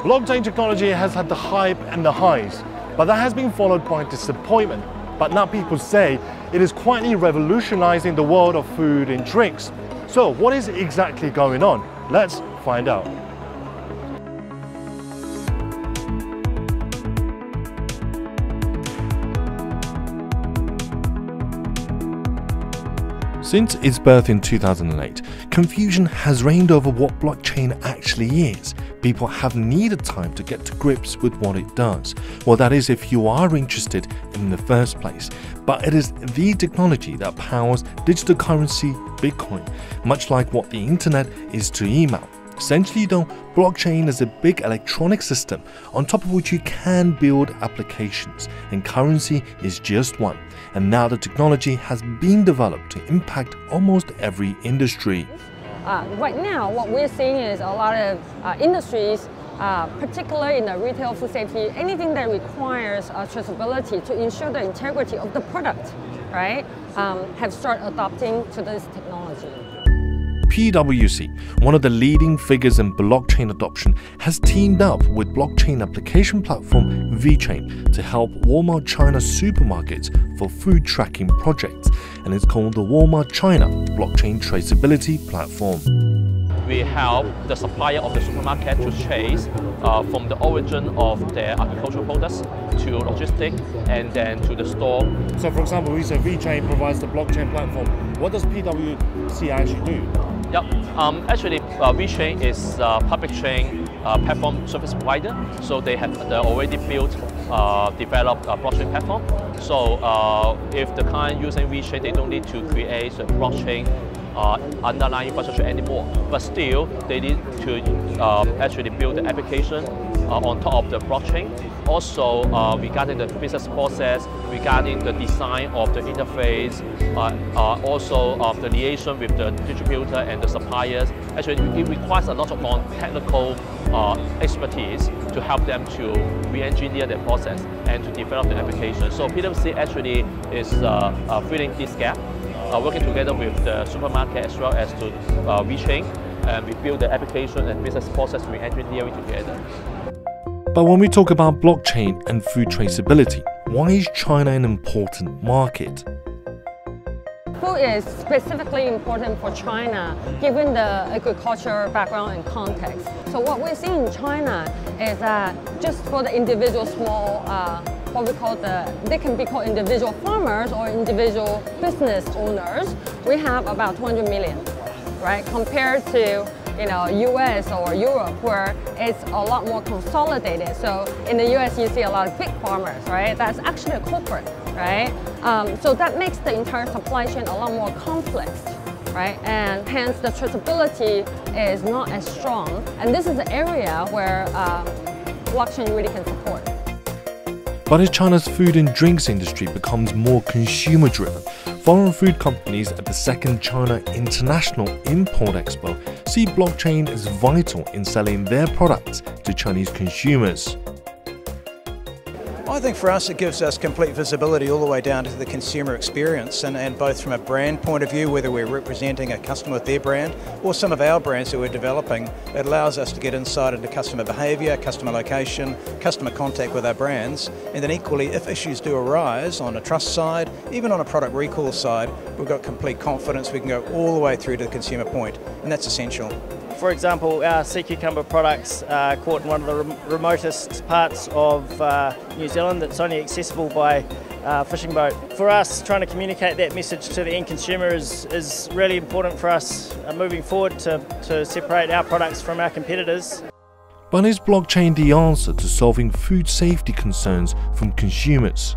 Blockchain technology has had the hype and the highs, but that has been followed by disappointment. But now people say it is quietly revolutionizing the world of food and drinks. So what is exactly going on? Let's find out. Since its birth in 2008, confusion has reigned over what blockchain actually is. People have needed time to get to grips with what it does. Well, that is if you are interested in the first place. But it is the technology that powers digital currency Bitcoin, much like what the internet is to email. Essentially though, blockchain is a big electronic system on top of which you can build applications, and currency is just one. And now the technology has been developed to impact almost every industry. Uh, right now, what we're seeing is a lot of uh, industries, uh, particularly in the retail food safety, anything that requires uh, traceability to ensure the integrity of the product, right, um, have started adopting to this technology. PwC, one of the leading figures in blockchain adoption, has teamed up with blockchain application platform VeChain to help Walmart China supermarkets for food tracking projects, and it's called the Walmart China Blockchain Traceability Platform we help the supplier of the supermarket to trace uh, from the origin of their agricultural products to logistics and then to the store. So for example, we say VeChain provides the blockchain platform. What does PwC actually do? Yep. Um, actually, uh, VeChain is a public chain uh, platform service provider. So they have the already built, uh, developed a blockchain platform. So uh, if the client using VeChain, they don't need to create a blockchain uh, underlying infrastructure anymore. But still, they need to um, actually build the application uh, on top of the blockchain. Also, uh, regarding the business process, regarding the design of the interface, uh, uh, also of the liaison with the distributor and the suppliers. Actually, it requires a lot of non-technical uh, expertise to help them to re-engineer the process and to develop the application. So PwC actually is filling this gap uh, working together with the supermarket as well as to uh, VeChain, and we build the application and business process we engineering together. But when we talk about blockchain and food traceability, why is China an important market? Food is specifically important for China given the agriculture background and context. So what we see in China is that just for the individual small uh, what we call the, they can be called individual farmers or individual business owners. We have about 200 million, right? Compared to you know, US or Europe where it's a lot more consolidated. So in the US, you see a lot of big farmers, right? That's actually a corporate, right? Um, so that makes the entire supply chain a lot more complex, right? And hence the traceability is not as strong. And this is an area where um, blockchain really can support. But as China's food and drinks industry becomes more consumer driven, foreign food companies at the second China International Import Expo see blockchain as vital in selling their products to Chinese consumers. I think for us it gives us complete visibility all the way down to the consumer experience and, and both from a brand point of view, whether we're representing a customer with their brand or some of our brands that we're developing, it allows us to get insight into customer behaviour, customer location, customer contact with our brands and then equally if issues do arise on a trust side, even on a product recall side, we've got complete confidence we can go all the way through to the consumer point and that's essential. For example, our sea cucumber products are caught in one of the rem remotest parts of uh, New Zealand that's only accessible by uh, fishing boat. For us, trying to communicate that message to the end consumer is, is really important for us uh, moving forward to, to separate our products from our competitors. But is blockchain the answer to solving food safety concerns from consumers?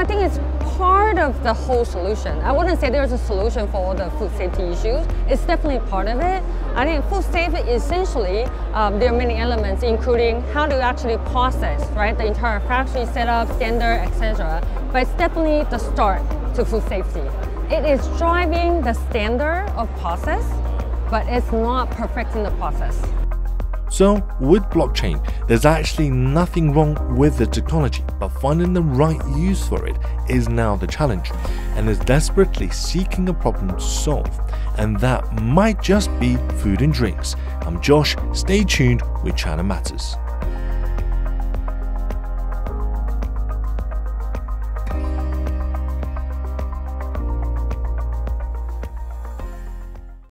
I think it's part of the whole solution. I wouldn't say there's a solution for all the food safety issues. It's definitely part of it. I think food safety essentially, um, there are many elements including how to actually process, right, the entire factory setup, standard, etc. But it's definitely the start to food safety. It is driving the standard of process, but it's not perfecting the process. So, with blockchain, there's actually nothing wrong with the technology, but finding the right use for it is now the challenge, and is desperately seeking a problem to solve. And that might just be food and drinks. I'm Josh, stay tuned with China Matters.